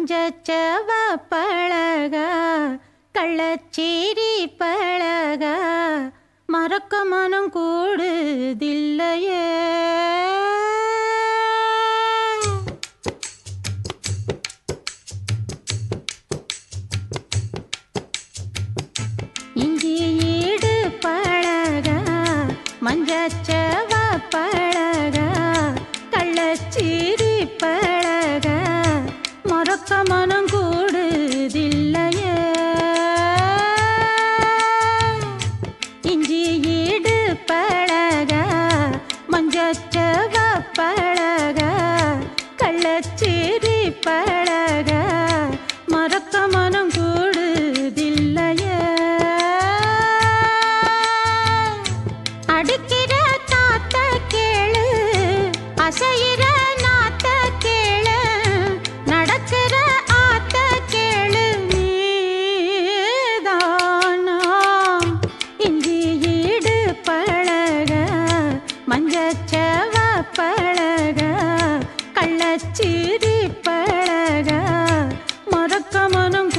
மஞ்சச்சவ பழக கள்ளச்சீ செவ பழக கள்ளச்சீரி பழக மறக்க மனம்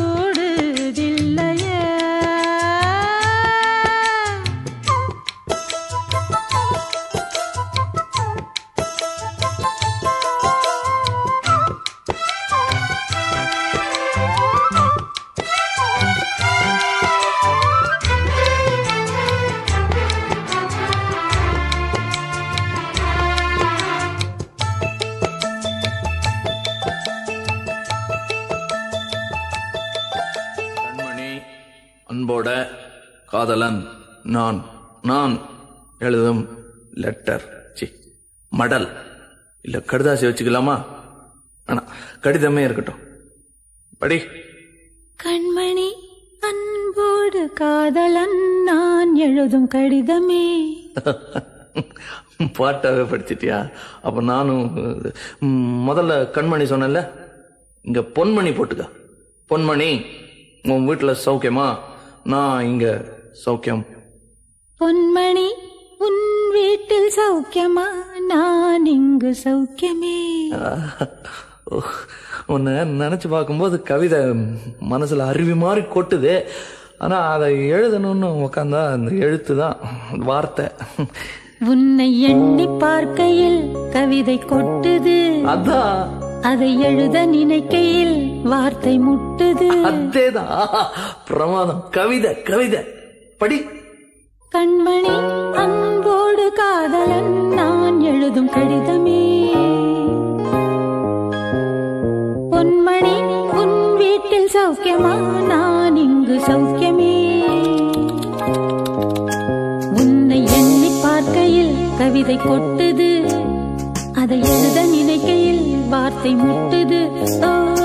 காதலன். நான் நான் எழுதும் லெட்டர் சி மடல். இல்ல கடுதாசி வச்சுக்கலாமா? ஆனா கடிதமே இருக்கட்டும். படி. கண்மணி அன்போடு காதலன் நான் எழுதும் கடிதமே. பாட்டாவே படிச்சிட்டியா? அப்ப நானும் முதல்ல கண்மணி சொன்னேன்ல. இங்க பொன்மணி போட்டுக்க. பொன்மணி உன் வீட்டுல சௌக்கியமா? நான் இங்க சௌக்கியம். பொன்மணி உன் வீட்டில் சௌக்கியமா? நான் இங்கு சௌக்கியமே. உன்னை நினைச்சு பார்க்கும்போது கவிதை மனசுல அருவி மாதிரி கொட்டுது. ஆனா அதை எழுதணும்னு உக்காந்தா அந்த எழுத்து தான் வார்த்தை. உன்னை எண்ணி பார்க்கையில் கவிதை கொட்டுது. அதான். அதை எழுத நினைக்கையில் வார்த்தை முட்டுது. அதேதான். பிரமாதம். கவிதை கவிதை. படி. கண்மணி அன்போடு காதலன் நான் எழுதும் கடிதமே. பொன்மணி உன் வீட்டில் சௌக்கியமா? நான் இங்கு சௌக்கியமே. உன்னை எண்ணி பார்க்கையில் கவிதை கொட்டுது. அதை எழுத நினைக்கையில் வார்த்தை முட்டுது. ஓ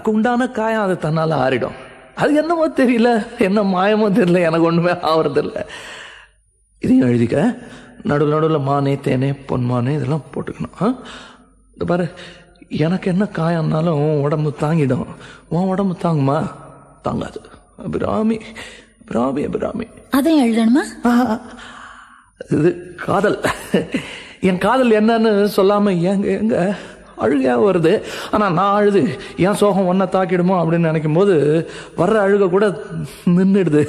எனக்கு உண்டான காயம் அது தன்னால ஆறிடும். அது என்னமோ தெரியல. என்ன மாயமோ தெரியல. எனக்கு ஒண்ணுமே ஆவறது இல்ல இதையும் எழுதிக்க. நடுவில் நடுவில் மானே தேனே பொன்மானே இதெல்லாம் போட்டுக்கணும்? இந்த பாரு எனக்கு என்ன காயம்னாலும் உன் உடம்பு தாங்கிடும். உன் உடம்பு தாங்குமா? தாங்காது. அபிராமி அபிராமி அபிராமி. அதையும் எழுதணுமா. இது காதல். என் காதல் என்னன்னு சொல்லாம எங்க எங்க அழுகையா வருது. ஆனா நான் அழுது என் சோகம் ஒன்னை தாக்கிடுமோ? அப்படின்னு நினைக்கும் போது வர்ற அழுக கூட நின்றுடுது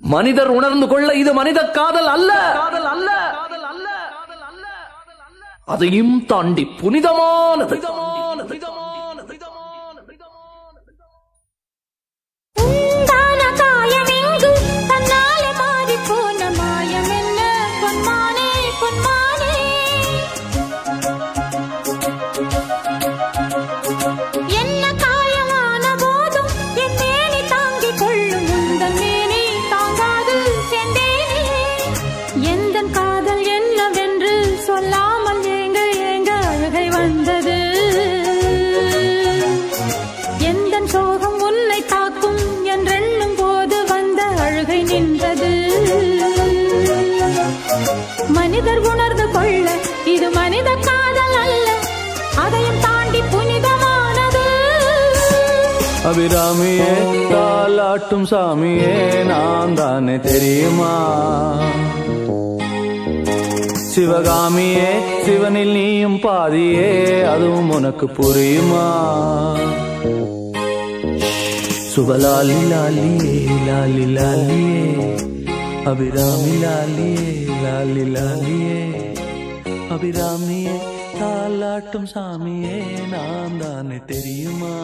மனிதர் உணர்ந்து கொள்ள இது மனித காதல் அல்ல காதல் அல்ல. அதையும் தாண்டி புனிதமானது. ராமியே தாலாட்டும் சாமியே நான் தானே தெரியுமா? சிவகாமியே சிவனில் நீயும் பாதியே அதுவும் உனக்கு புரியுமா? சுபலாலி லாலியே லாலி லாலியே அபிராமி லாலியே லாலி லாலியே அபிராமியே தாலாட்டும் சாமியே நான் தானே தெரியுமா?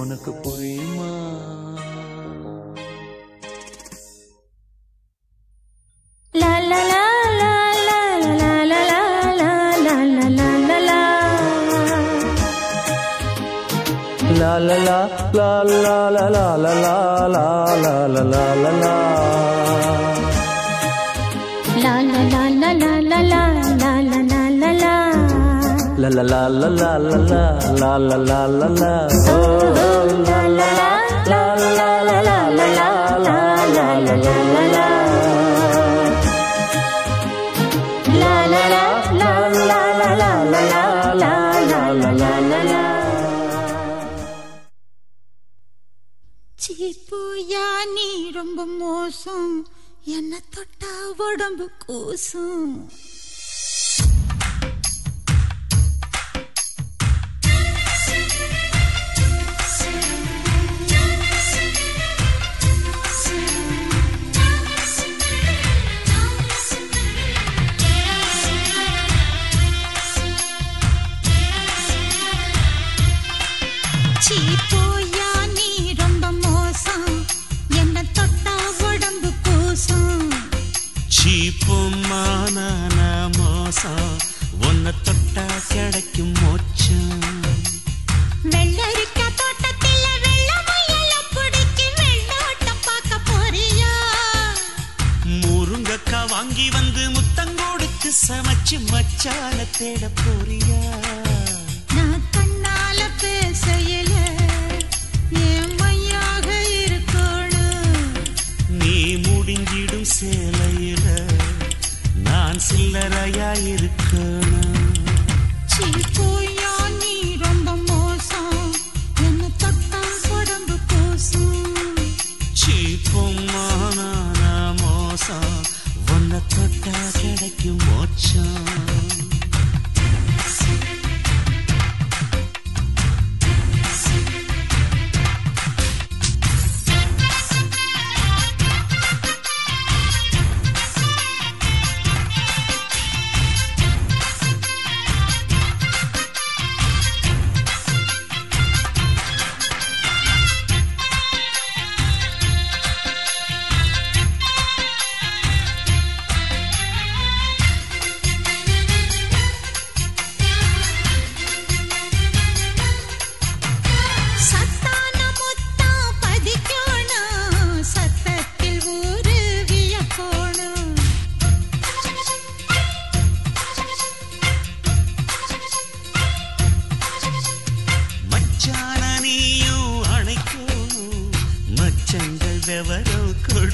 உனக்கு புரியுமா la la La la la la la la la la la la la la. சீப்புயா நீ ரொம்ப மோசம் என்ன தொட்டா உடம்பு கூசும் வாங்கி வந்து முத்தங்கோடுக்கு சமைச்சு மச்சான தேட போறியா?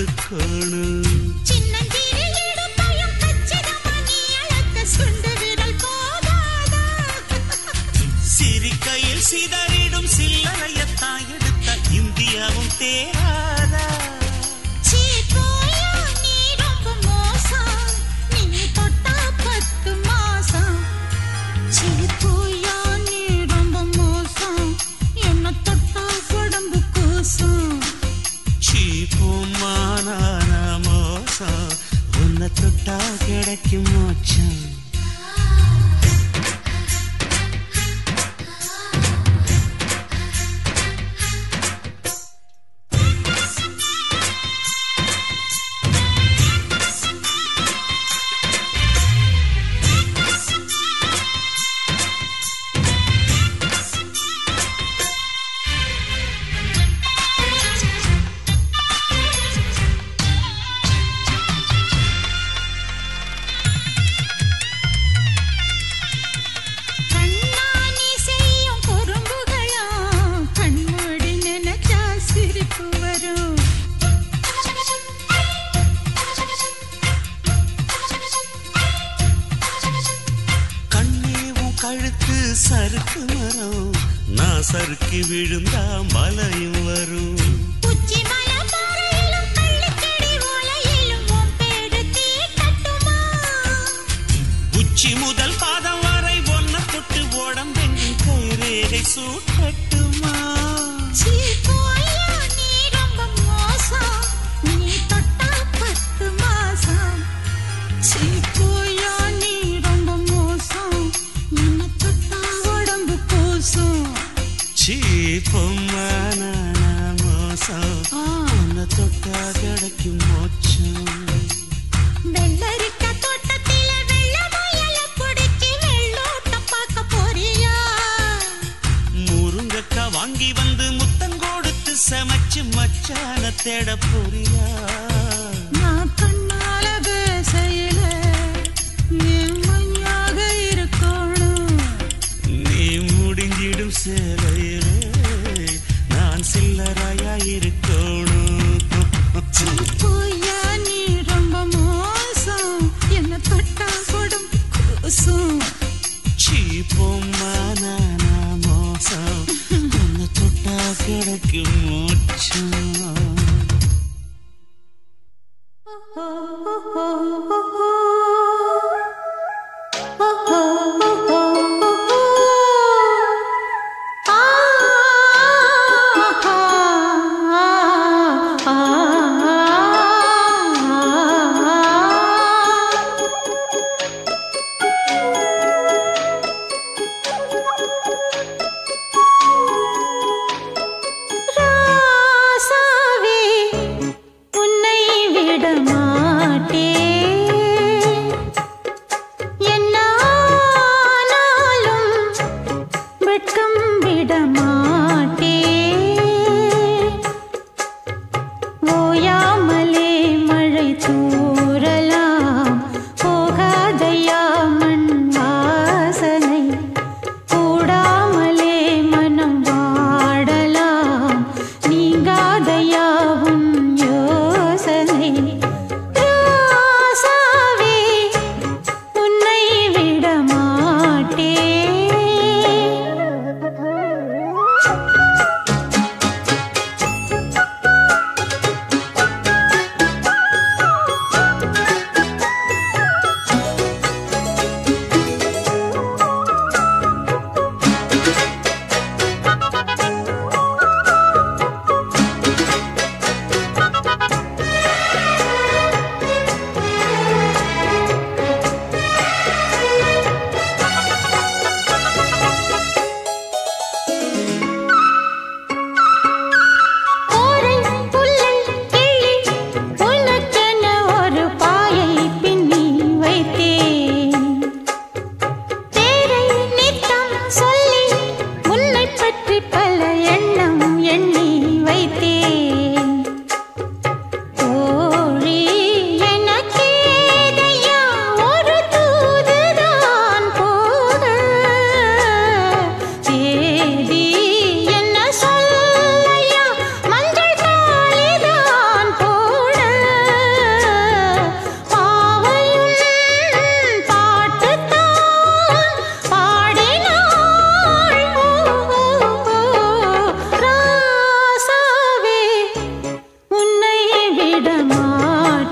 கண்டு காணு சிரிக்கையில் சிதறிடும் சில்லறையத்தான் எடுத்த இந்தியாவும் தேரா. தொட்டா கிடைக்கும் மோச்சம் சறுக்கி விழுந்தா மலையும் பொம்மான மோசம் உன்னை தொட்டா கிடைக்கும் மோச்சம் வெள்ளரிக்க தோட்டத்தில வெள்ள முயல பிடிச்சி வெள்ளோட்ட பார்க்க போறியா முருங்கக்கா வாங்கி வந்து முத்தம் கொடுத்து சமைச்சு மச்சான தேட போறியா? என்ன தொட்டா கொடும் கூசும் சீப்போம்மா நானா மோசம் உன்னை தொட்டா கிடைக்கும்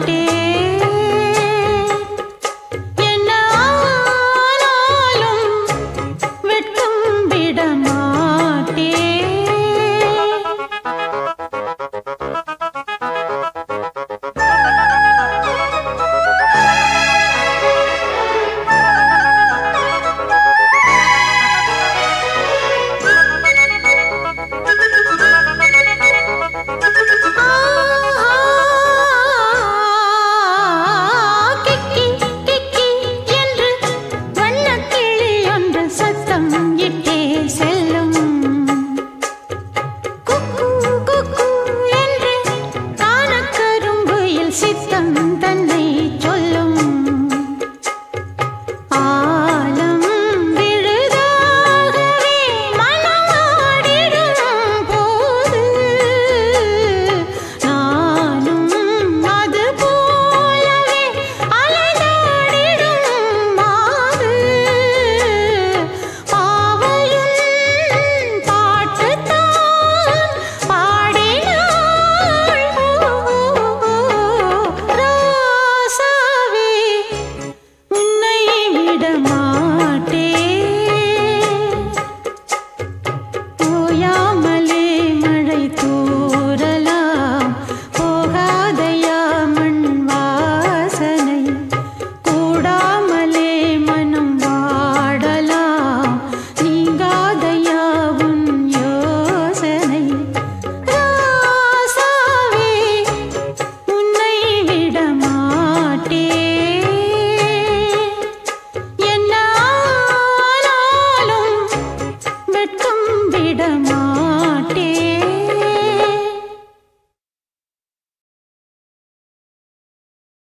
மாட்டே